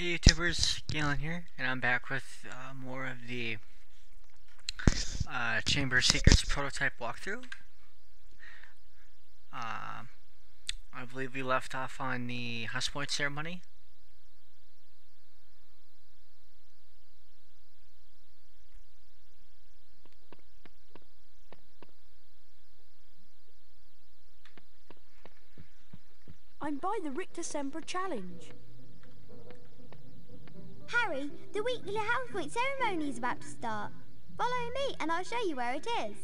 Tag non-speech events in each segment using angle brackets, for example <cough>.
Hey YouTubers, Galen here, and I'm back with uh, more of the uh, Chamber Secrets prototype walkthrough. Uh, I believe we left off on the House Point ceremony. I'm by the Rictusempra Challenge. Harry, the weekly House Point ceremony is about to start. Follow me and I'll show you where it is.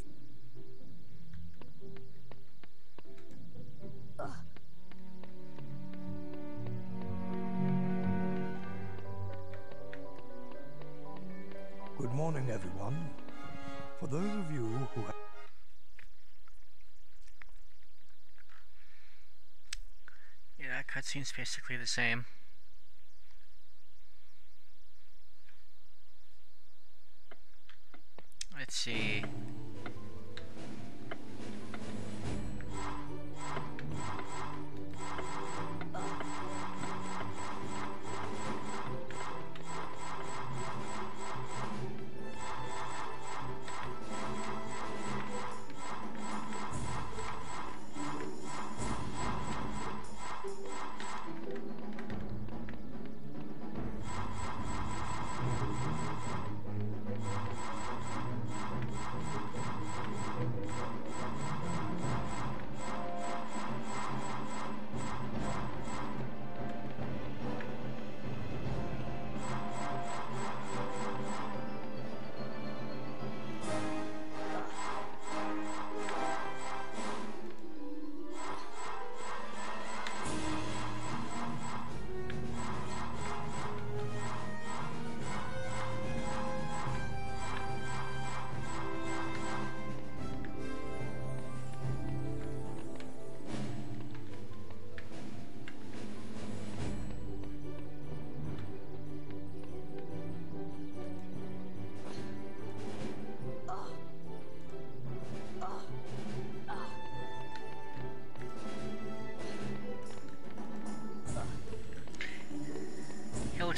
Good morning, everyone. For those of you who have Yeah, that cutscene's basically the same. Let's see.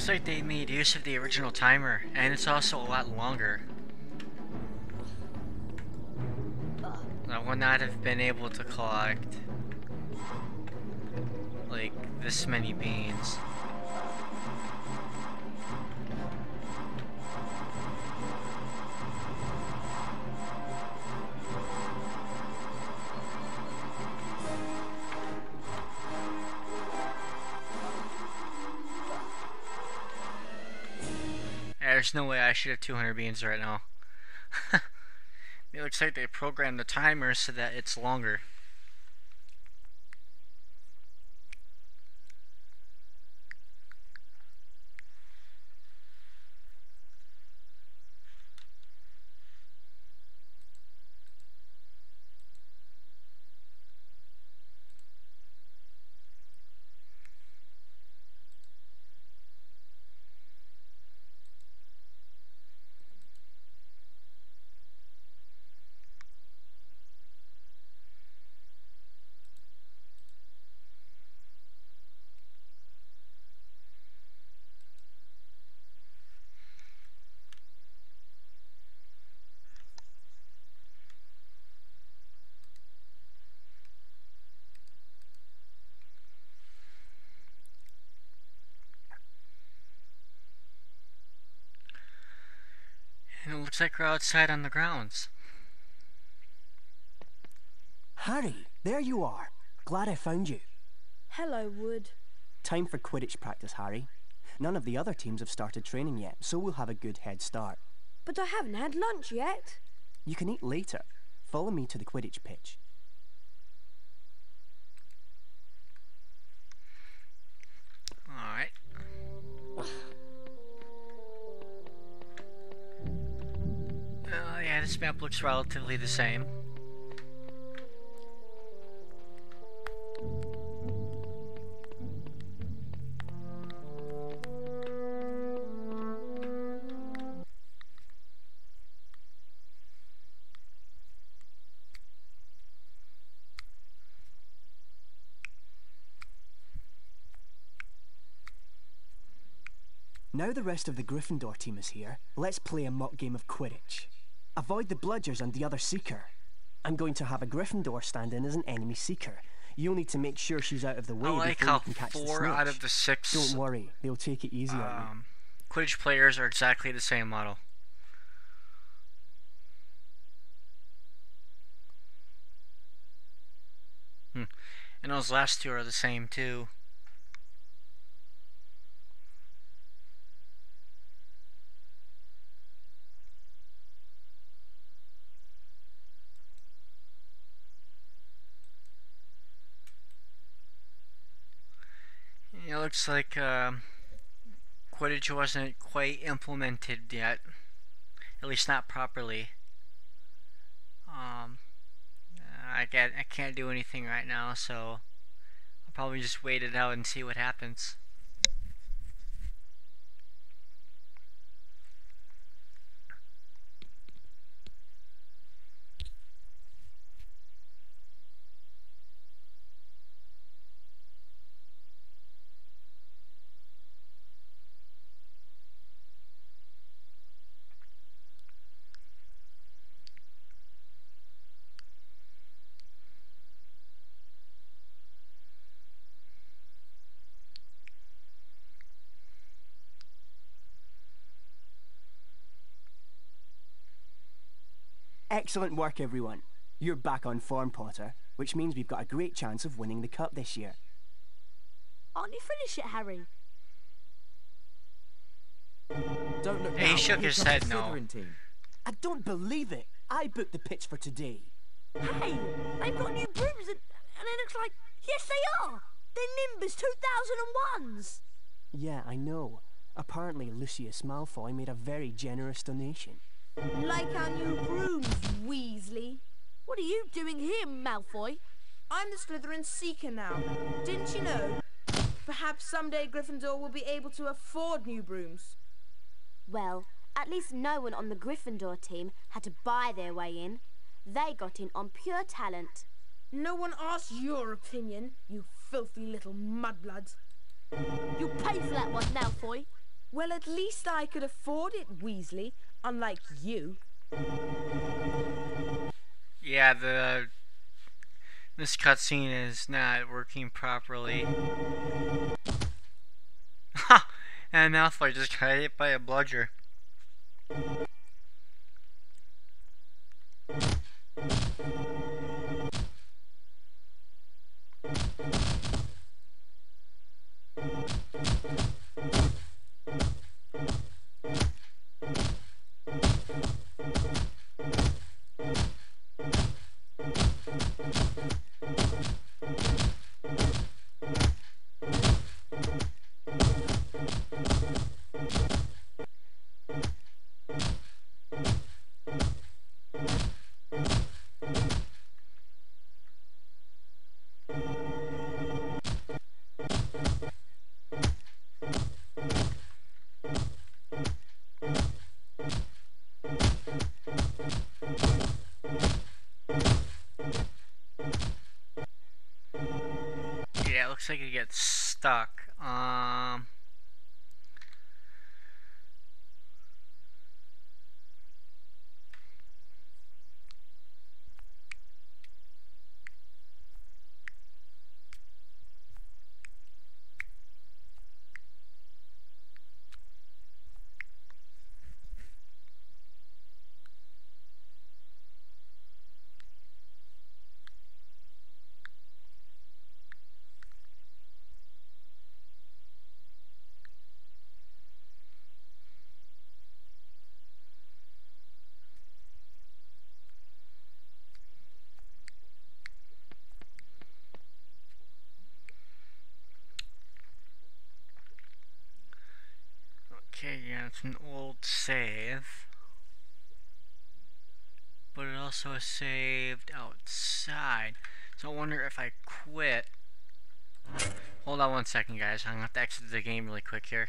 Like they made use of the original timer, and it's also a lot longer. I would not have been able to collect like this many beans. There's no way I should have 200 beans right now. <laughs> it looks like they programmed the timer so that it's longer. Like we're outside on the grounds. Harry, there you are. Glad I found you. Hello, Wood. Time for Quidditch practice, Harry. None of the other teams have started training yet, so we'll have a good head start. But I haven't had lunch yet. You can eat later. Follow me to the Quidditch pitch. yeah, this map looks relatively the same. Now the rest of the Gryffindor team is here, let's play a mock game of Quidditch. Avoid the bludgers and the other seeker. I'm going to have a Gryffindor stand in as an enemy seeker. You'll need to make sure she's out of the way I like before you can catch the four out of the six Don't worry, they'll take it easy on you. um, Quidditch players are exactly the same model. Hmm. And those last two are the same too. It looks like um, Quidditch wasn't quite implemented yet, at least not properly. Um, I get I can't do anything right now, so I'll probably just wait it out and see what happens. Excellent work, everyone. You're back on form, Potter, which means we've got a great chance of winning the cup this year. Aren't you finished yet, Harry? Don't look Yeah, he now, shook his head no. Team. I don't believe it. I booked the pitch for today. Hey, they've got new brooms and, and it looks like... Yes, they are! They're Nimbus 2001s! Yeah, I know. Apparently, Lucius Malfoy made a very generous donation. Like our new brooms, Weasley. What are you doing here, Malfoy? I'm the Slytherin Seeker now. Didn't you know? Perhaps someday Gryffindor will be able to afford new brooms. Well, at least no one on the Gryffindor team had to buy their way in. They got in on pure talent. No one asked your opinion, you filthy little mudbloods. You'll pay for that one, Malfoy. Well, at least I could afford it, Weasley, unlike you. Yeah, the this cutscene is not working properly. Ha! and Malfoy just got hit by a bludger. Also saved outside. So I wonder if I quit. Hold on one second, guys. I'm gonna have to exit the game really quick here.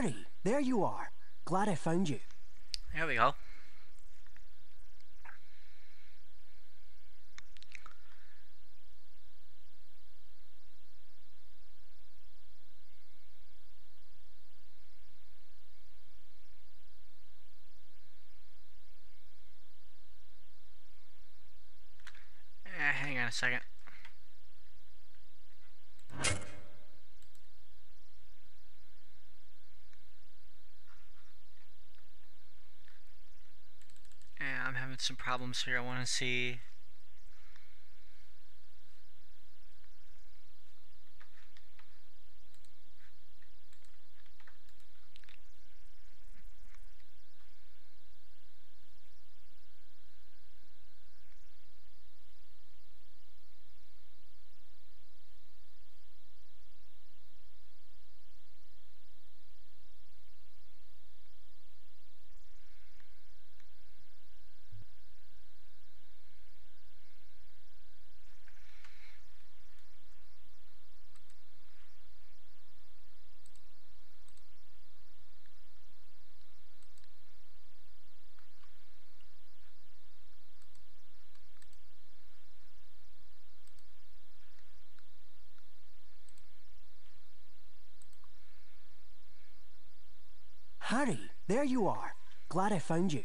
Harry, there you are. Glad I found you. There we go. Eh, hang on a second. Yeah, I'm having some problems here. I want to see. Harry, there you are. Glad I found you.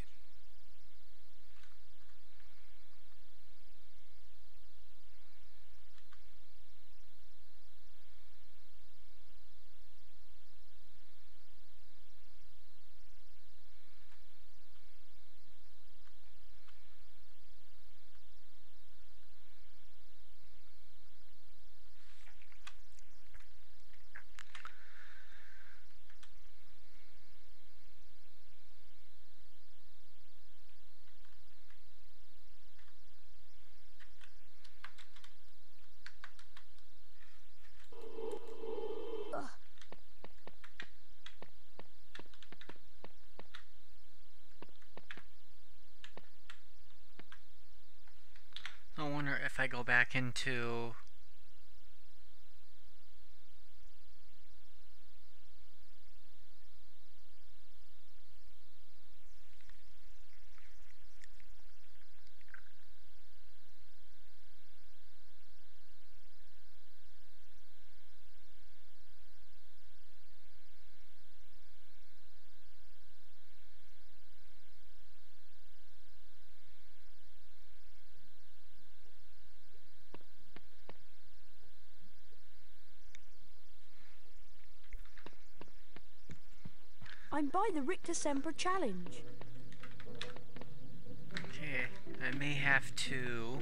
I wonder if I go back into. I'm by the Rictusempra Challenge. Okay, I may have to.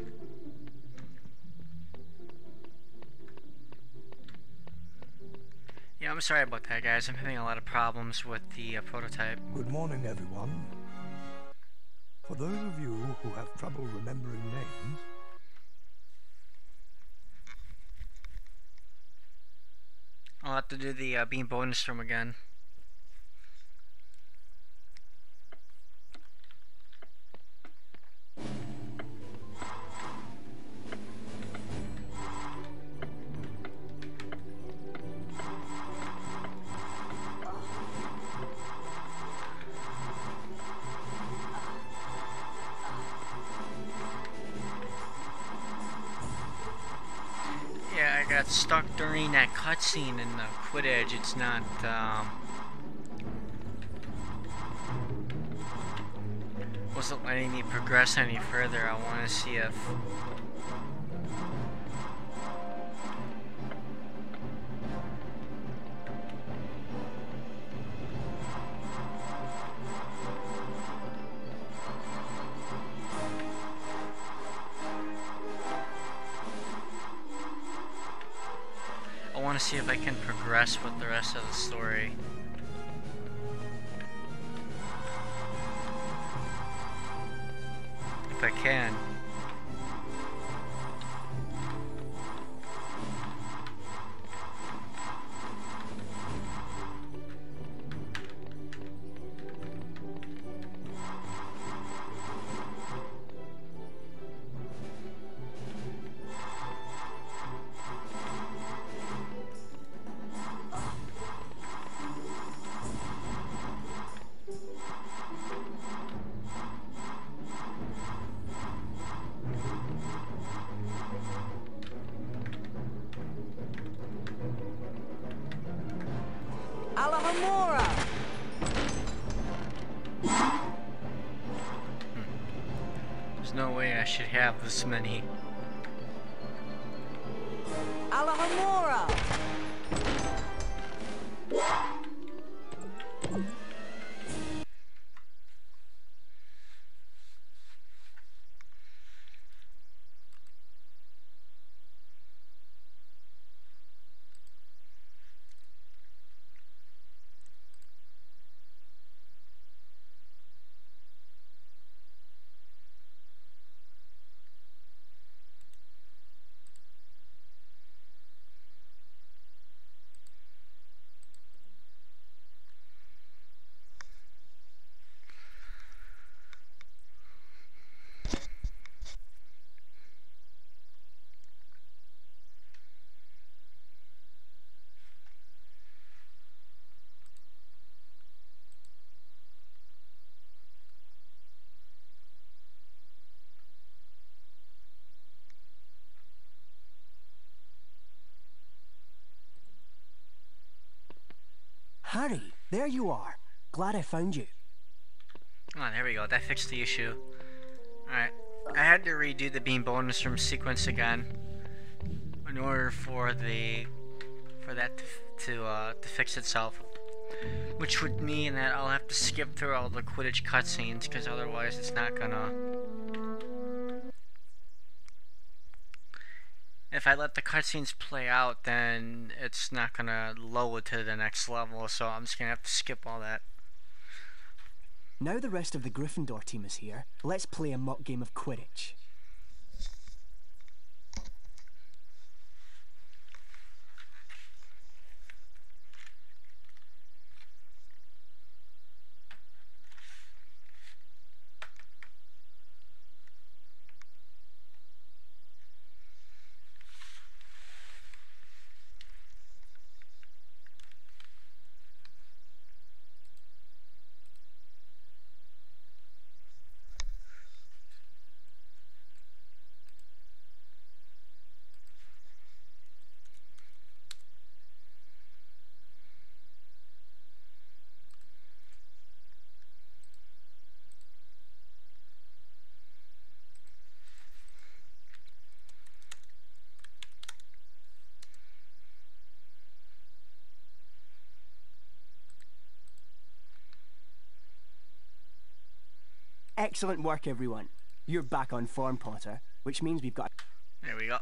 Yeah, I'm sorry about that, guys. I'm having a lot of problems with the uh, prototype. Good morning, everyone. For those of you who have trouble remembering names, I'll have to do the uh, bean bonus room again. Got stuck during that cutscene in the Quidditch. It's not, um... Wasn't letting me progress any further. I want to see if... see if I can progress with the rest of the story. If I can. Alohomora! Hmm. There's no way I should have this many. There you are. Glad I found you. Oh, there we go. That fixed the issue. Alright. I had to redo the bean bonus room sequence again in order for the for that to to, uh, to fix itself. Which would mean that I'll have to skip through all the Quidditch cutscenes because otherwise it's not gonna. If I let the cutscenes play out, then it's not gonna load to the next level, so I'm just gonna have to skip all that. Now the rest of the Gryffindor team is here, let's play a mock game of Quidditch. Excellent work, everyone. You're back on form, Potter, which means we've got. There we go.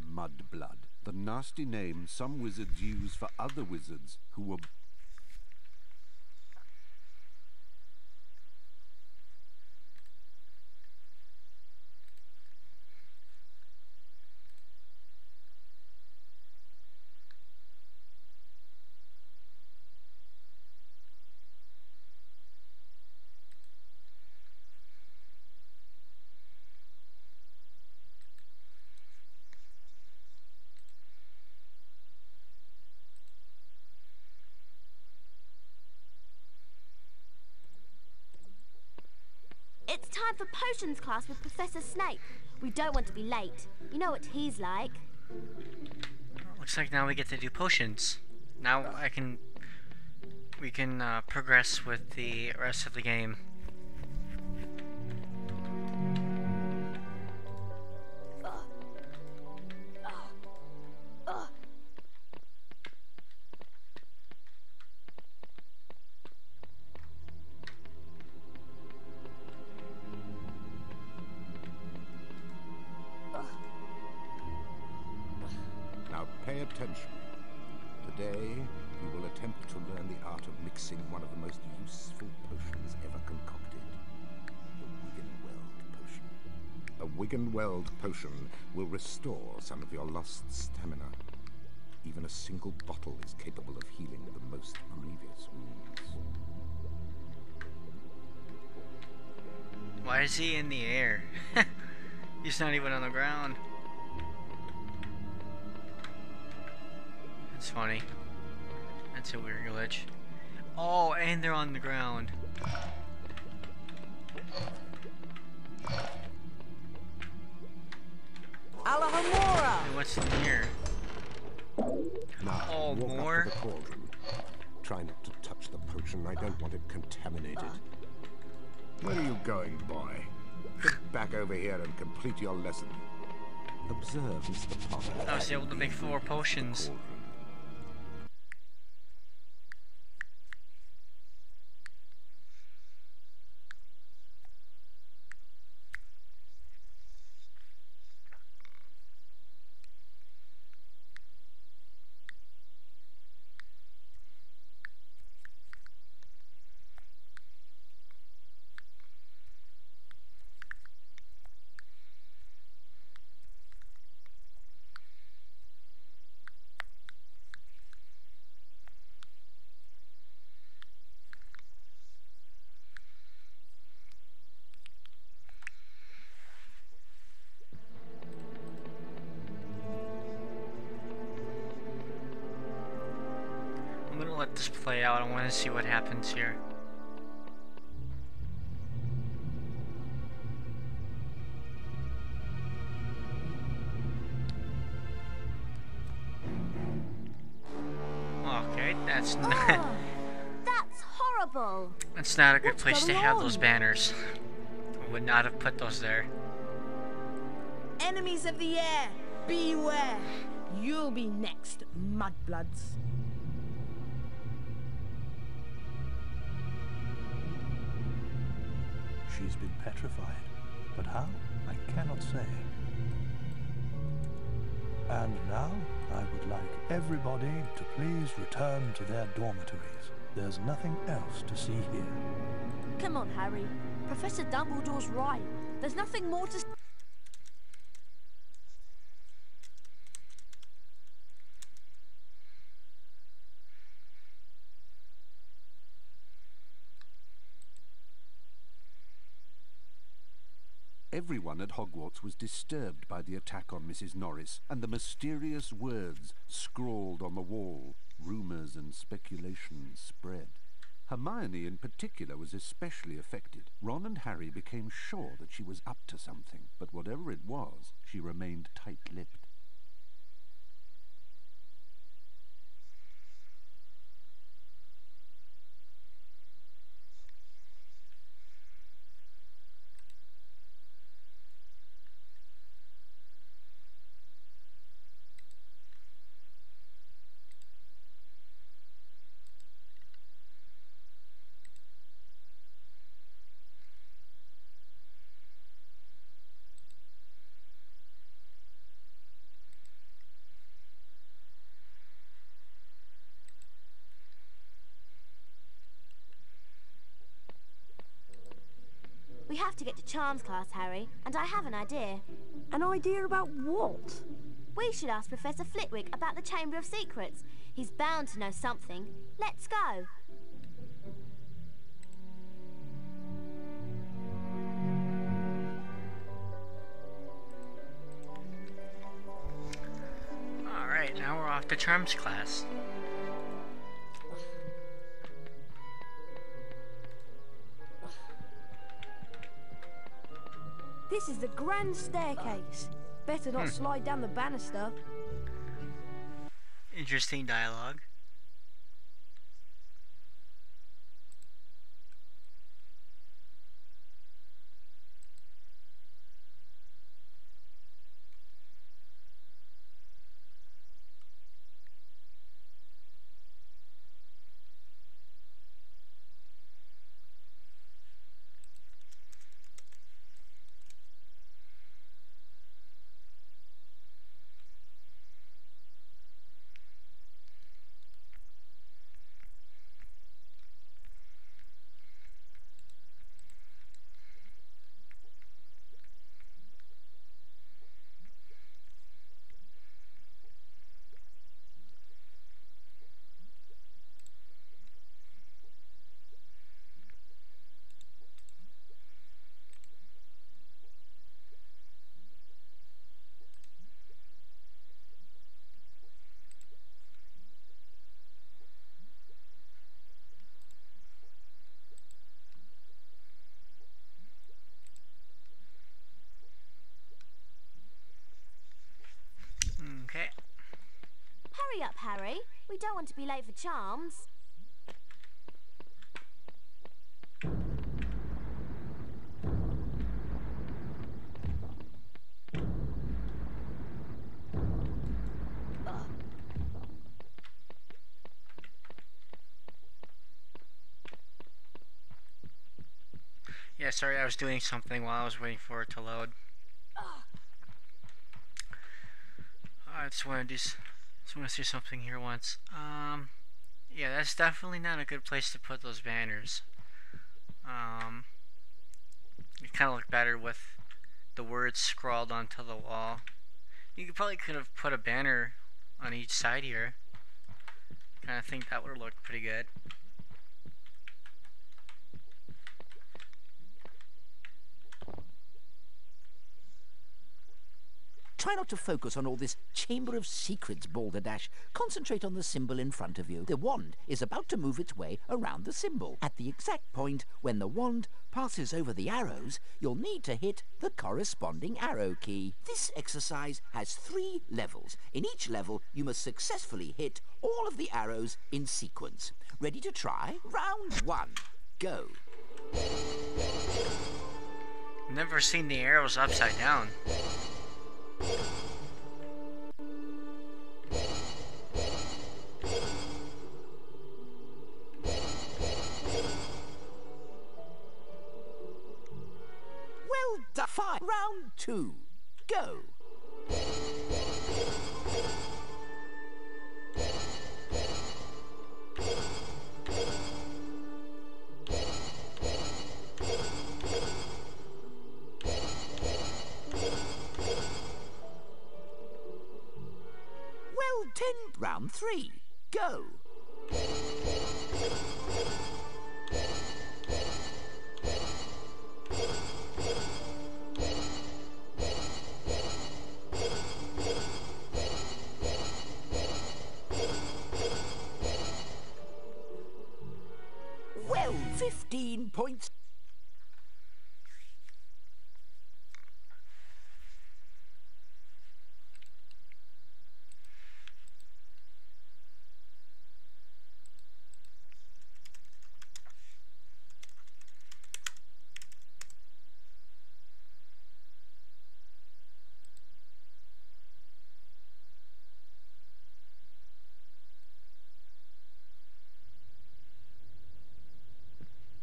Mudblood, the nasty name some wizards use for other wizards who were It's time for potions class with Professor Snape. We don't want to be late. You know what he's like. Looks like now we get to do potions. Now I can... We can uh, progress with the rest of the game. A Wiggenweld potion will restore some of your lost stamina. Even a single bottle is capable of healing the most grievous wounds. Why is he in the air? <laughs> He's not even on the ground. That's funny. That's a weird glitch. Oh, and they're on the ground. Alohomora! Hey, what's in here? Now, Oh, walk more? up to the cauldron. Try not to touch the potion. I don't want it contaminated. Ah. Where are you going, boy? Get back over here and complete your lesson. Observe, Mr. Potter. I was able to make four potions. Cauldron. This play out. I want to see what happens here. Okay, that's oh, not, Oh, <laughs> that's horrible. that's not a good What's place to have those banners. I would not have put those there. Enemies of the heir, beware! You'll be next, mudbloods. She's been petrified, but how? I cannot say. And now, I would like everybody to please return to their dormitories. There's nothing else to see here. Come on, Harry. Professor Dumbledore's right. There's nothing more to... At Hogwarts was disturbed by the attack on Mrs. Norris and the mysterious words scrawled on the wall. Rumours and speculations spread. Hermione in particular was especially affected. Ron and Harry became sure that she was up to something, but whatever it was, she remained tight-lipped. Have to get to Charms class, Harry, and I have an idea. An idea about what? We should ask Professor Flitwick about the Chamber of Secrets. He's bound to know something. Let's go. Alright, now we're off to Charms class. This is the grand staircase. Better not hmm. slide down the banister. Interesting dialogue. Harry. We don't want to be late for charms. Yeah, sorry, I was doing something while I was waiting for it to load. I just want to do, want to see something here once. Um, yeah, that's definitely not a good place to put those banners. Um, it kind of look better with the words scrawled onto the wall. You could probably could have put a banner on each side here. Kind of think that would looked pretty good. Try not to focus on all this Chamber of Secrets balderdash. Concentrate on the symbol in front of you. The wand is about to move its way around the symbol. At the exact point when the wand passes over the arrows, you'll need to hit the corresponding arrow key. This exercise has three levels. In each level, you must successfully hit all of the arrows in sequence. Ready to try? Round one. Go. Never seen the arrows upside down. Well. Fine. Round two.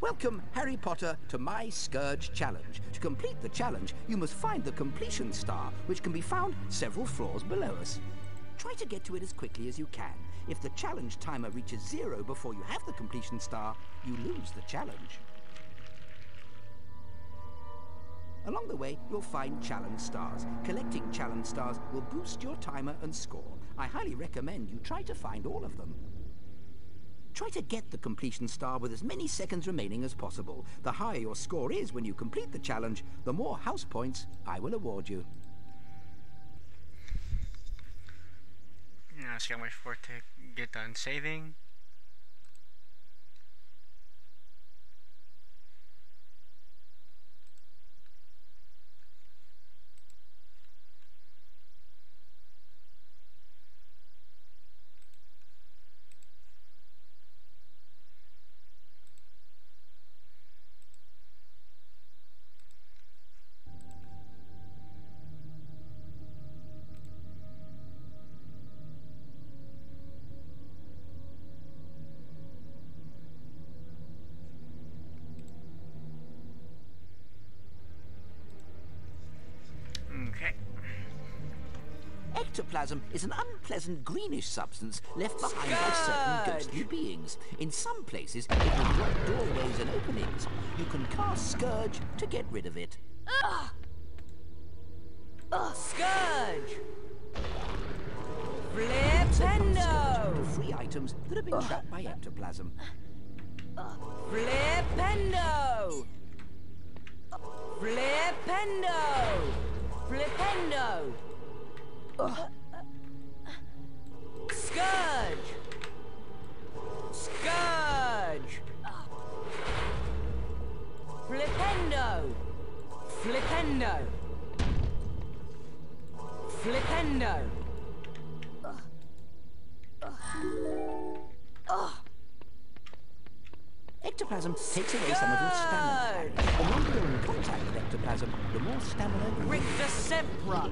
Welcome, Harry Potter, to my Skurge Challenge. To complete the challenge, you must find the completion star, which can be found several floors below us. Try to get to it as quickly as you can. If the challenge timer reaches zero before you have the completion star, you lose the challenge. Along the way, you'll find challenge stars. Collecting challenge stars will boost your timer and score. I highly recommend you try to find all of them. Try to get the completion star with as many seconds remaining as possible. The higher your score is when you complete the challenge, the more house points I will award you. I just gotta wait for it to get done saving. Ectoplasm is an unpleasant greenish substance left behind by certain ghostly beings. In some places, it will block doorways and openings. You can cast Skurge to get rid of it. Skurge! Several Skurge Flipendo! free items that have been trapped by ectoplasm. Flipendo! Flipendo! Flipendo! Skurge! Skurge! Flipendo! Flipendo! Flipendo! Ectoplasm takes away some of your stamina. The longer you're in contact with ectoplasm, the more stamina... Rick the Sempra!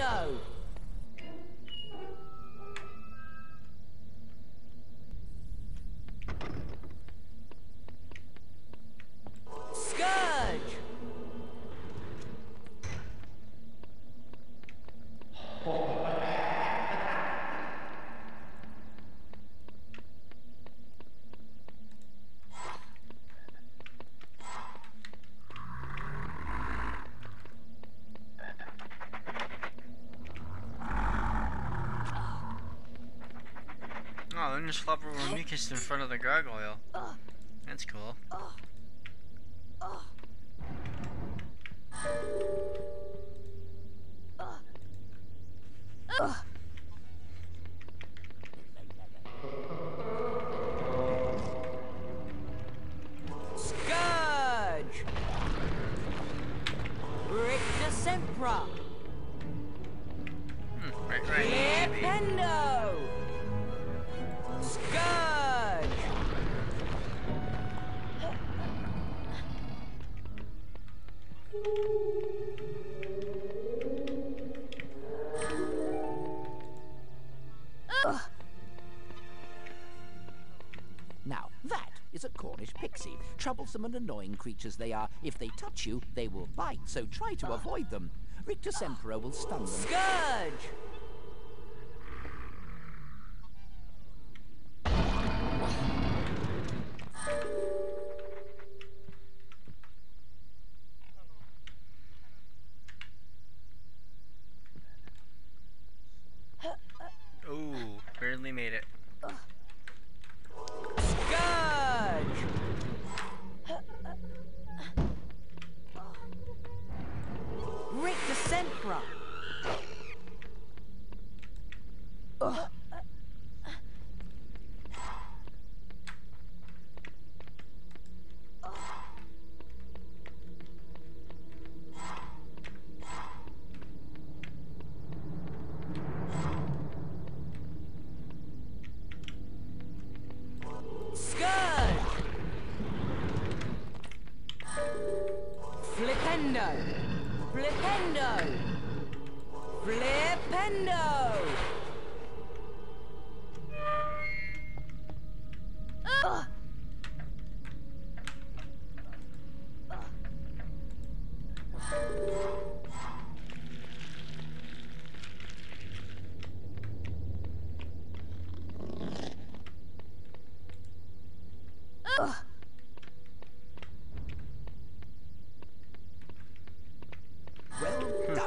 Flipendo! Skurge! Just flop over mucus in front of the gargoyle. That's cool. Skurge! Rictus Sempra! Hmm, right, right. maybe. And annoying creatures they are. If they touch you, they will bite, so try to avoid them. Rictusempra will stun them. Skurge!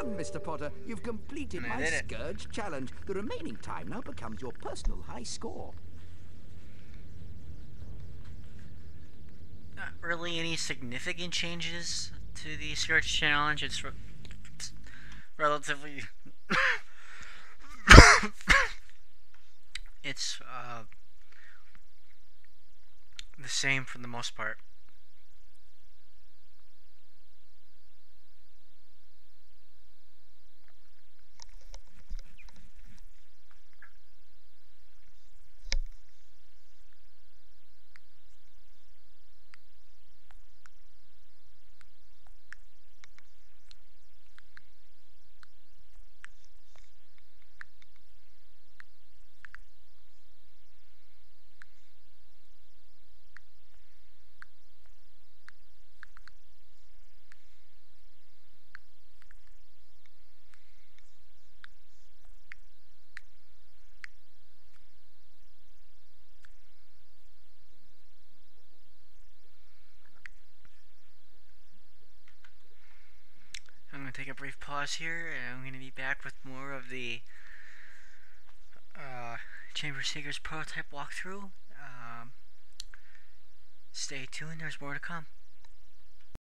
Done, Mr. Potter. You've completed my. Skurge challenge. The remaining time now becomes your personal high score. Not really any significant changes to the Skurge challenge. It's, re- it's relatively. <coughs> it's uh, the same for the most part. Take a brief pause here, and I'm gonna be back with more of the uh, Chamber Seekers prototype walkthrough. Um, stay tuned. There's more to come.